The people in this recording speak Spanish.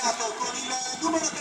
accompagnato con il numero